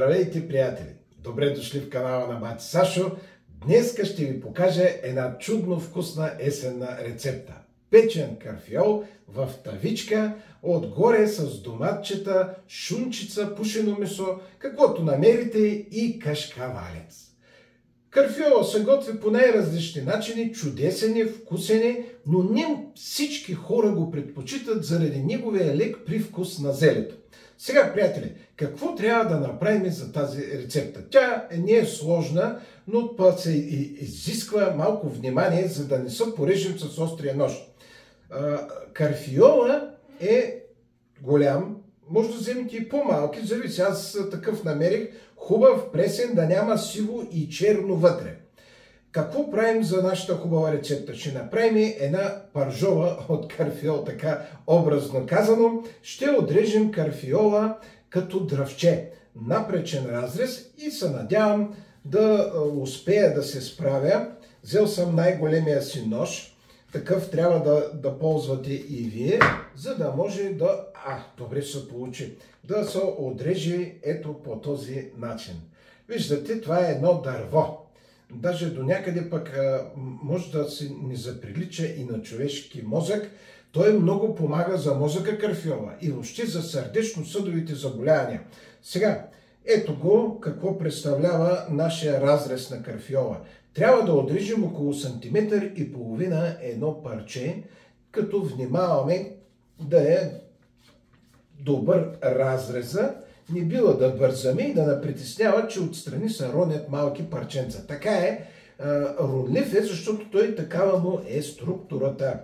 Здравейте, приятели! Добре дошли в канала на Бати Сашо. Днеска ще ви покажа една чудно вкусна есенна рецепта. Печен карфиол в тавичка, отгоре с доматчета, шунчица, пушено месо, каквото намерите и кашкавалец. Карфиола се готви по най-различни начини, чудесен е, вкусен е, но не всички хора го предпочитат заради неговия лек привкус на зелето. Сега, приятели, какво трябва да направим за тази рецепта? Тя не е сложна, но па се изисква малко внимание, за да не се порежем с острия нож. Карфиола е голям, може да вземете и по-малки, зависи. Аз такъв намерих. Хубав, пресен, да няма сиво и черно вътре. Какво правим за нашата хубава рецепта? Ще направим една паржола от карфиол, така образно казано. Ще отрежем карфиола като дръвче, напречен разрез и се надявам да успея да се справя. Взел съм най-големия си нож. Такъв трябва да, да ползвате и вие, за да може да... А, добре се получи. Да се отрежи ето по този начин. Виждате, това е едно дърво даже до някъде пък може да се ни заприлича и на човешки мозък. Той много помага за мозъка карфиола и въобще за сърдечно-съдовите заболявания. Сега, ето го какво представлява нашия разрез на карфиола. Трябва да отрежем около сантиметър и половина едно парче, като внимаваме да е добър разреза, не бива да бързаме и да напритеснява, че отстрани се ронят малки парченца. Така е, ронлив е, защото той такава му е структурата.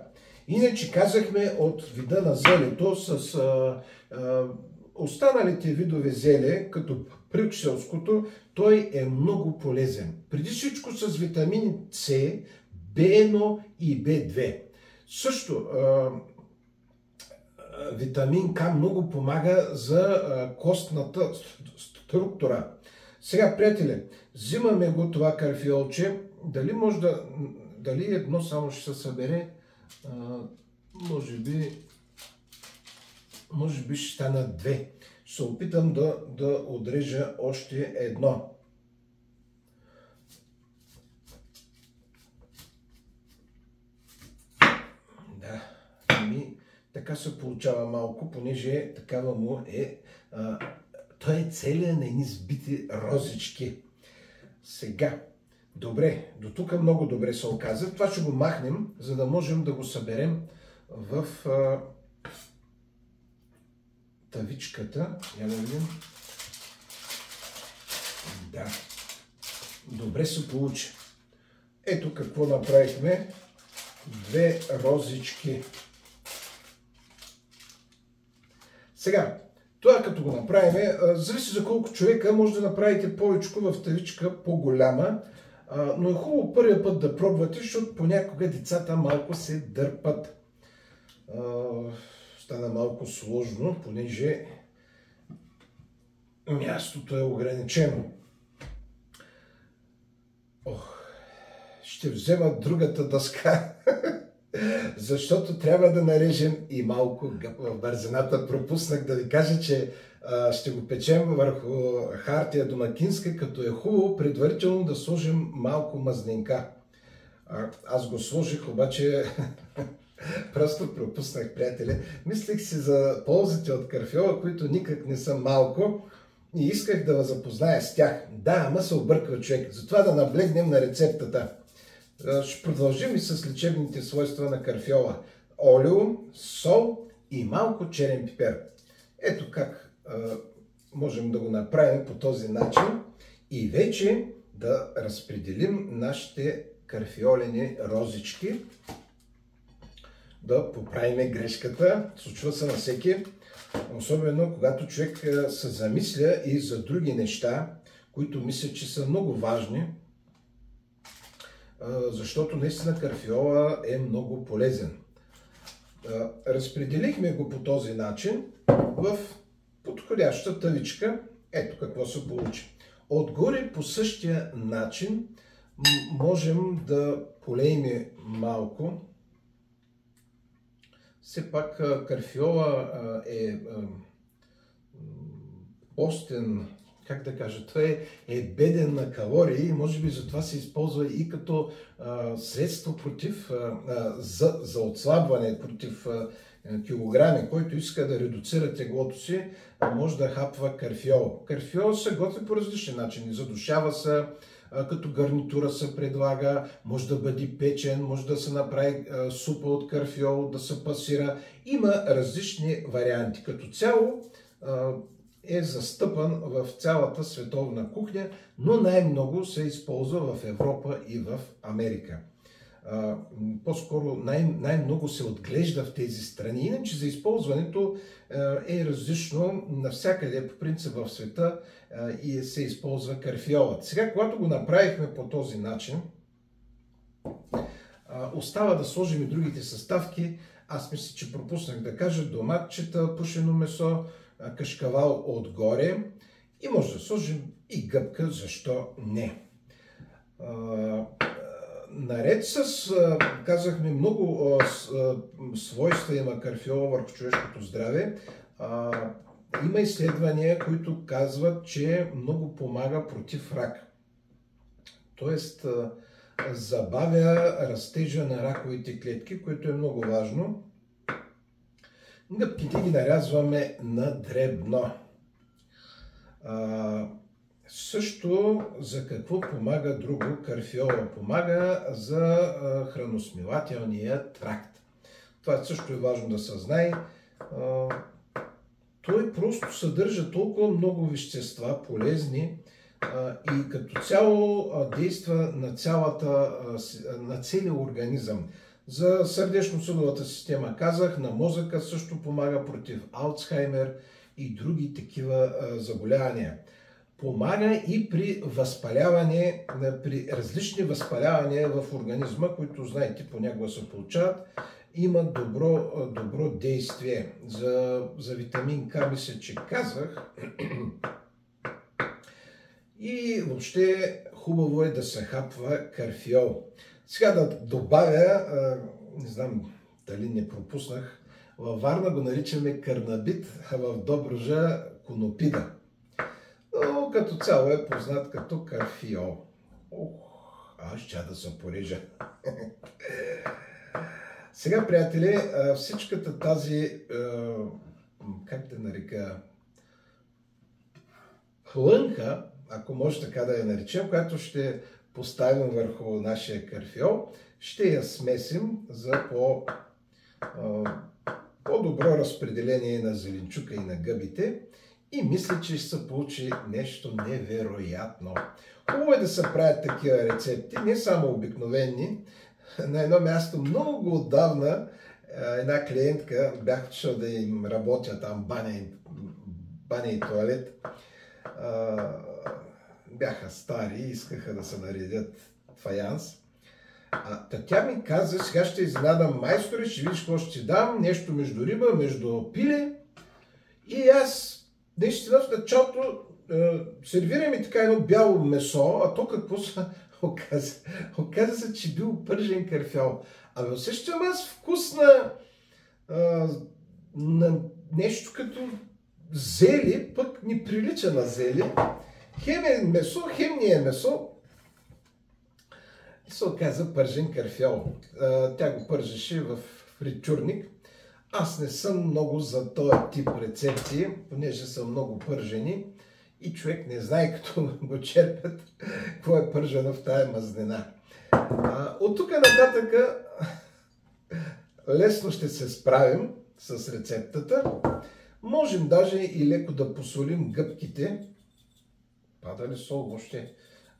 Иначе казахме от вида на зелето с а, а, останалите видове зеле, като прикселското, той е много полезен. Преди всичко с витамини С, B1 и B2. Също а, витамин К много помага за костната структура. Сега, приятели, взимаме го това карфиолче. Дали може да... Дали едно само ще се събере? А, може би... Може би ще станат две. Ще опитам да, да отрежа още едно. така се получава малко, понеже такава му е... А, той е целият на едни сбити розички. Сега, добре, до тук много добре се оказа. Това ще го махнем, за да можем да го съберем в а, тавичката. Я да видим. Да. Добре се получи. Ето какво направихме. Две розички. Сега, това като го направим, зависи за колко човека, може да направите повече в тавичка по-голяма, но е хубаво първия път да пробвате, защото понякога децата малко се дърпат. Стана малко сложно, понеже мястото е ограничено. Ох, ще взема другата дъска. защото трябва да нарежем и малко в бързината. Пропуснах да ви кажа, че ще го печем върху хартия домакинска, като е хубаво предварително да сложим малко мазнинка. Аз го сложих, обаче просто пропуснах, приятели. Мислих си за ползите от карфиола, които никак не са малко и исках да ви запозная с тях. Да, ама се обърква човек. Затова да наблегнем на рецептата. Е, ще продължим и с лечебните свойства на карфиола. Олио, сол и малко черен пипер. Ето как е, можем да го направим по този начин и вече да разпределим нашите карфиолени розички. Да поправим грешката. Случва се на всеки. Особено когато човек е, се замисля и за други неща, които мисля, че са много важни защото наистина карфиола е много полезен. Разпределихме го по този начин в подходяща тавичка. Ето какво се получи. Отгоре по същия начин можем да полеем малко. Все пак карфиола е постен, как да кажа, той е беден на калории и може би затова се използва и като а, средство против, а, за, за отслабване, против а, килограми, който иска да редуцира теглото си, може да хапва карфиол. Карфиол се готви по различни начини. Задушава се, като гарнитура се предлага, може да бъде печен, може да се направи супа от карфиол, да се пасира. Има различни варианти. Като цяло е застъпан в цялата световна кухня, но най-много се използва в Европа и в Америка. По-скоро най- най-много се отглежда в тези страни. Иначе за използването е различно навсякъде по принцип в света и се използва карфиолът. Сега, когато го направихме по този начин, остава да сложим и другите съставки. Аз мисля, че пропуснах да кажа доматчета, пушено месо, кашкавал отгоре и може да сложим и гъбка, защо не. Наред с, казахме, много свойства има карфиола върху човешкото здраве, има изследвания, които казват, че много помага против рак. Тоест, забавя растежа на раковите клетки, което е много важно. Гъбките ги нарязваме на дребно. А, също за какво помага друго карфиола? Помага за храносмилателния тракт. Това също е важно да се знае. Той просто съдържа толкова много вещества, полезни, и като цяло действа на, цялата, на целия организъм. За сърдечно-съдовата система казах, на мозъка също помага против Алцхаймер и други такива заболявания. Помага и при възпаляване, при различни възпалявания в организма, които знаете понякога се получават, има добро, добро действие. За, за витамин К мисля, че казах. И въобще хубаво е да се хапва карфиол. Сега да добавя, не знам дали не пропуснах, във Варна го наричаме карнабит, а в Добружа конопида. Но като цяло е познат като карфиол. Ох, аз ще да се порежа. Сега, приятели, всичката тази, как да нарека, хлънка, ако може така да я наречем, която ще поставим върху нашия карфиол, ще я смесим за по, по-добро разпределение на зеленчука и на гъбите и мисля, че ще се получи нещо невероятно. Хубаво е да се правят такива рецепти, не само обикновени. На едно място много отдавна една клиентка, бях отишъл да им работя там баня и, баня и туалет, бяха стари и искаха да се наредят фаянс. А, тя ми каза, сега ще изненадам майстори, ще видиш какво ще ти дам, нещо между риба, между пиле. И аз, наистина в началото, е, сервира ми така едно бяло месо, а то какво се оказа? Оказа се, че бил пържен карфял. Абе, усещам аз вкус на, а, на нещо като зели, пък ни прилича на зели. Хем е месо, хем не е месо. И се оказа пържен карфял. Тя го пържеше в фритюрник. Аз не съм много за този тип рецепти, понеже са много пържени и човек не знае като го черпят какво е пържено в тая мазнина. от тук нататък лесно ще се справим с рецептата. Можем даже и леко да посолим гъбките, Пада ли сол въобще?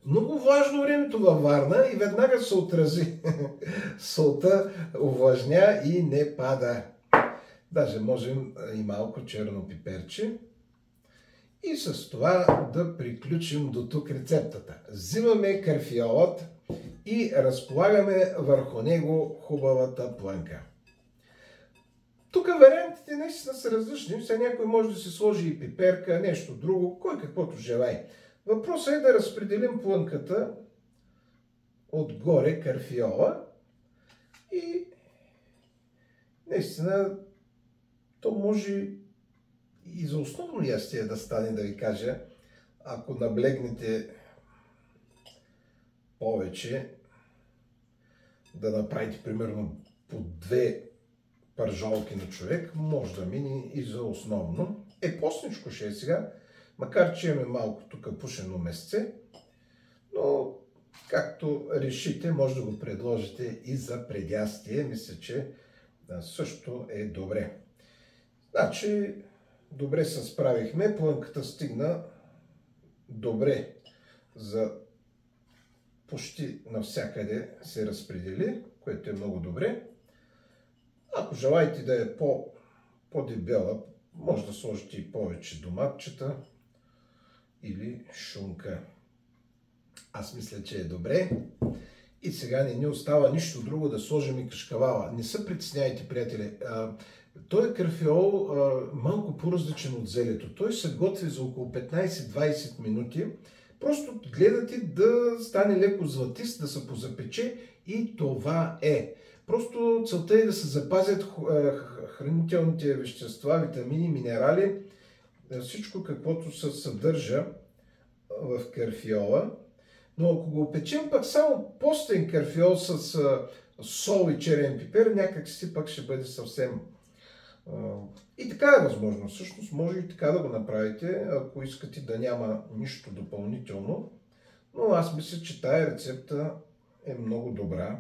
Много важно времето във Варна и веднага се отрази. Солта увлажня и не пада. Даже можем и малко черно пиперче. И с това да приключим до тук рецептата. Взимаме карфиолът и разполагаме върху него хубавата плънка. Тук вариантите наистина са различни. Сега някой може да се сложи и пиперка, нещо друго, кой каквото желай. Въпросът е да разпределим плънката отгоре карфиола и наистина то може и за основно ястие да стане, да ви кажа. ако наблегнете повече, да направите примерно по две пържолки на човек, може да мине и за основно. Е, постничко ще е сега, макар че имаме малко тук пушено месце, но както решите, може да го предложите и за предястие. Мисля, че също е добре. Значи, добре се справихме. Плънката стигна добре за почти навсякъде се разпредели, което е много добре. Ако желаете да е по, по-дебела, може да сложите и повече доматчета или шунка. Аз мисля, че е добре. И сега не ни остава нищо друго да сложим и кашкавала. Не се притесняйте, приятели. Той карфиол малко по-различен от зелето. Той се готви за около 15-20 минути. Просто гледате да стане леко златист, да се позапече и това е. Просто целта е да се запазят хранителните вещества, витамини, минерали, всичко каквото се съдържа в карфиола. Но ако го опечем пък само постен карфиол с сол и черен пипер, някак си пък ще бъде съвсем... И така е възможно. Всъщност може и така да го направите, ако искате да няма нищо допълнително. Но аз мисля, че тая рецепта е много добра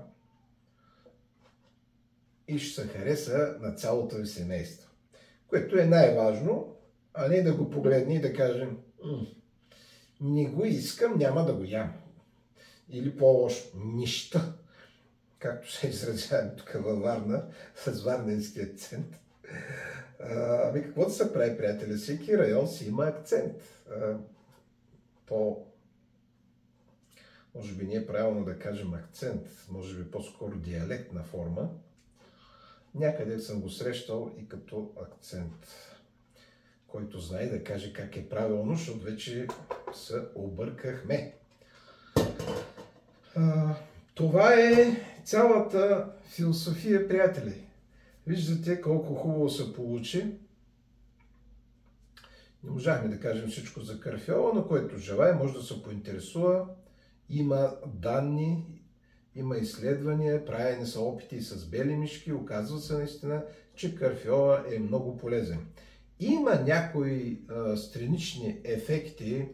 и ще се хареса на цялото ви семейство. Което е най-важно, а не да го погледне и да кажем не го искам, няма да го ям. Или по-лошо, нищо. Както се изразявам тук във Варна, с варненски акцент. Ами какво да се прави, приятели? Всеки район си има акцент. А, по... Може би не е правилно да кажем акцент, може би по-скоро диалектна форма. Някъде съм го срещал и като акцент. Който знае да каже как е правилно, защото вече се объркахме. А, това е цялата философия, приятели. Виждате колко хубаво се получи. Не можахме да кажем всичко за карфиола, но който желая може да се поинтересува. Има данни, има изследвания, правени са опити с бели мишки. Оказва се наистина, че карфиола е много полезен. Има някои а, странични ефекти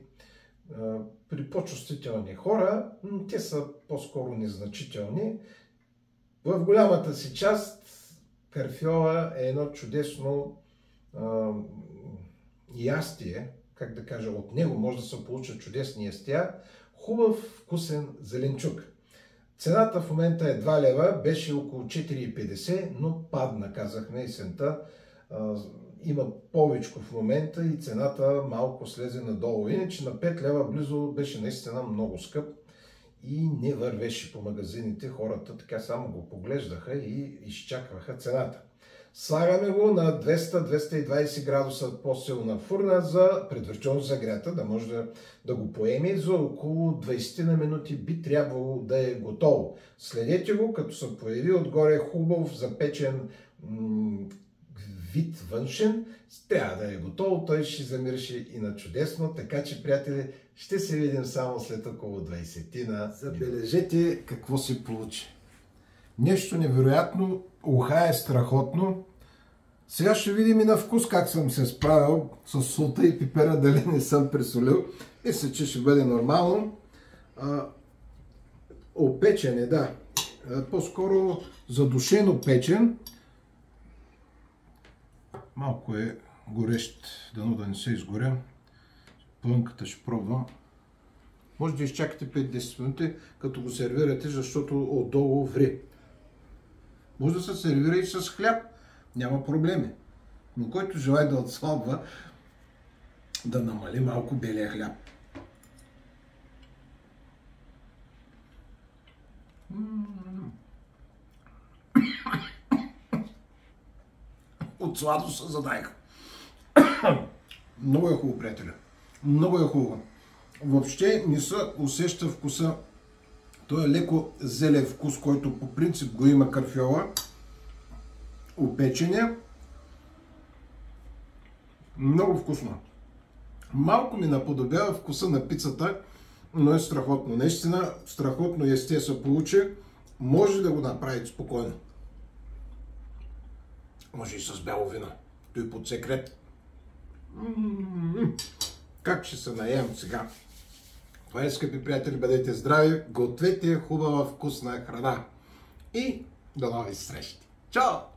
а, при по-чувствителни хора, но те са по-скоро незначителни. В голямата си част карфиола е едно чудесно а, ястие, как да кажа, от него може да се получат чудесни ястия, хубав вкусен зеленчук. Цената в момента е 2 лева, беше около 4,50, но падна, казахме есента. Има повече в момента и цената малко слезе надолу. Иначе на 5 лева близо беше наистина много скъп и не вървеше по магазините. Хората така само го поглеждаха и изчакваха цената. Слагаме го на 200-220 градуса по-силна фурна за предварително загрята, да може да, да го поеме за около 20 на минути би трябвало да е готово. Следете го, като се появи отгоре хубав запечен вид външен, трябва да е готово, той ще замираше и на чудесно, така че, приятели, ще се видим само след около 20 на Забележете какво се получи. Нещо невероятно, уха е страхотно. Сега ще видим и на вкус как съм се справил с солта и пипера, дали не съм пресолил. Мисля, че ще бъде нормално. А, опечен е, да. По-скоро задушено печен. Малко е горещ, дано да не се изгоря. Плънката ще пробвам. Може да изчакате 5-10 минути, като го сервирате, защото отдолу ври. Може да се сервира и с хляб. Няма проблеми. Но който желая да отслабва, да намали малко белия хляб. От сладо се. Много е хубаво, приятеля. Много е хубаво. Въобще не се усеща вкуса. Той е леко зелен вкус, който по принцип го има карфиола. Опечения. Много вкусно. Малко ми наподобява вкуса на пицата, но е страхотно. Наистина, страхотно есте получи. Може да го направите спокойно. Може и с бяло вино. Той под секрет. Как ще се наем сега? Това е, скъпи приятели, бъдете здрави, гответе хубава вкусна храна. И до нови срещи. Чао!